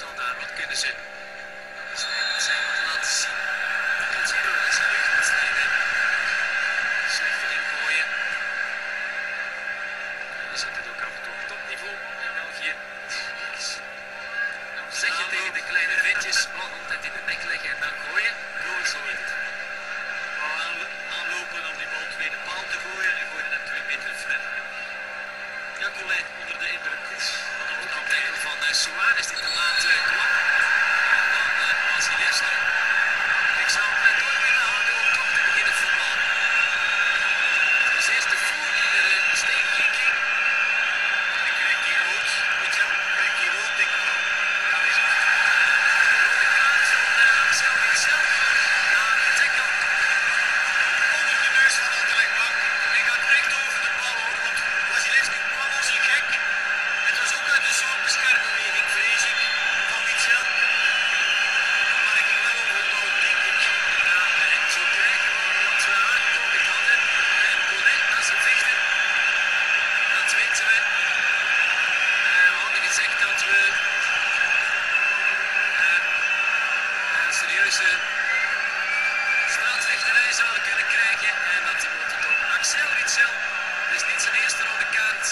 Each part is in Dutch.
Wat kunnen ze? Ze zijn wat laten zien. Dat dat ze jeugdwedstrijden Ja, Collet onder de indruk van de een tackle van Suarez die te laat kwam. En dan uh, serieuze straatvechterij zouden kunnen krijgen. En dat wordt het ook. Axel Witsel. Is niet zijn eerste rode kaart.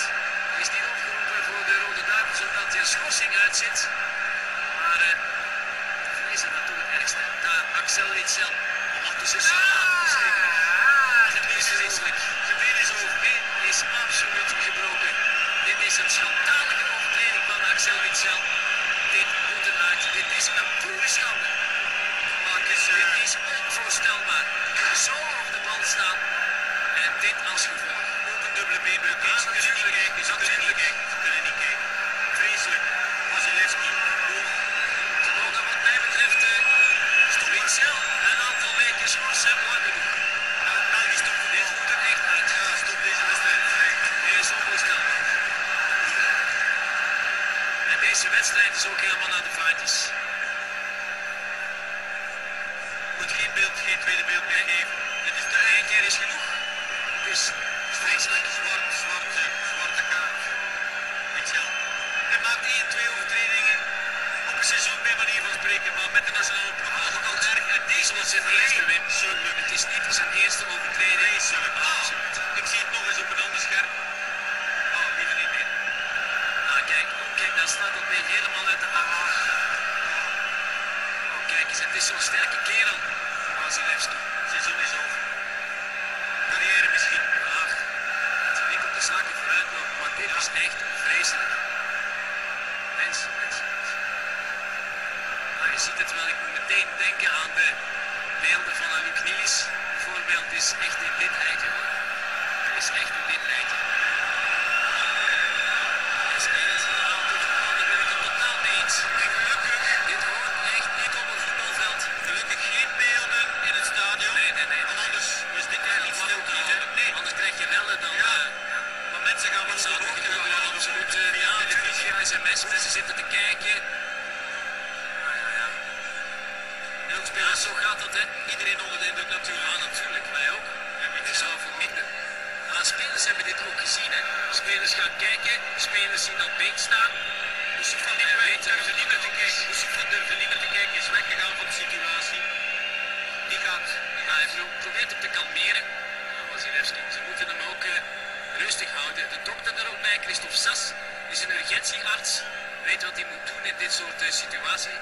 Hij is niet opgeroepen voor de rode duivels omdat hij een schorsing uitzit. Maar eh, vrezen natuurlijk het ergste. Daar Axel Witsel. Ah, het is Zijn been is absoluut gebroken. Dit is een schandalige overtreding van Axel Witsel. Dit moet eruit. Dit is een pure schande. Eh, is onvoorstelbaar. Zo op de bal staan. En dit als gevolg. ook een dubbele beenbreuk. Ze kunnen niet kijken, kunnen niet kijken, kunnen niet kijken. Vreselijk. Wasilewski, hoog. Wat mij betreft uh, Witsel een aantal weken schorsen. Lang genoeg. Nou, België stopt voor Dit moet er echt uit. Ja, stop deze wedstrijd. Dit is onvoorstelbaar. En deze wedstrijd is ook helemaal naar de vaartjes. Moet geen beeld, geen tweede beeld meer geven. Het is de Eén keer is genoeg. Het is vreselijk. zwart, zwarte, zwarte kaart. Hij maakt één, twee overtredingen. Op een seizoen bij manier van spreken, maar met de nationale ploeg was het al erg. En deze was zijn eerste win. Het is niet zijn eerste overtreding. Vreselijk. Absoluut. Ik zie het nog eens op een ander scherm. Oh, liever niet meer. Ah, kijk, kijk, daar staat het weer helemaal uit de hand. Het is zo'n sterke kerel. Wasilewski. Seizoen is over. Carrière misschien. Ach, het op de zaken vooruit maar dit is echt vreselijk. Mensen, mensen. Ah, je ziet het wel, ik moet meteen denken aan de beelden van Luc Nielis. Bijvoorbeeld, is echt in dit rijtje hoor. Het is echt in dit rijtje. Via sms, mensen zitten te kijken. Ja, ja, ja. En zo gaat dat, hè. Iedereen onder de indruk natuurlijk. Ja, natuurlijk, wij ook. Ik zou voor minder. Maar spelers hebben dit ook gezien, hè. Spelers gaan kijken, spelers zien dat beet staan. Moest van die kwijt, durfde niet meer te kijken. Moest van durfde niet meer te kijken, is weggegaan van de situatie. Die gaat, hij pro- probeert hem te kalmeren. Wasilewski. Ze moeten hem ook eh, rustig houden. De dokter er ook bij, Christophe Sas, is een urgentiearts. Weet wat hij moet doen in dit soort uh, situatie.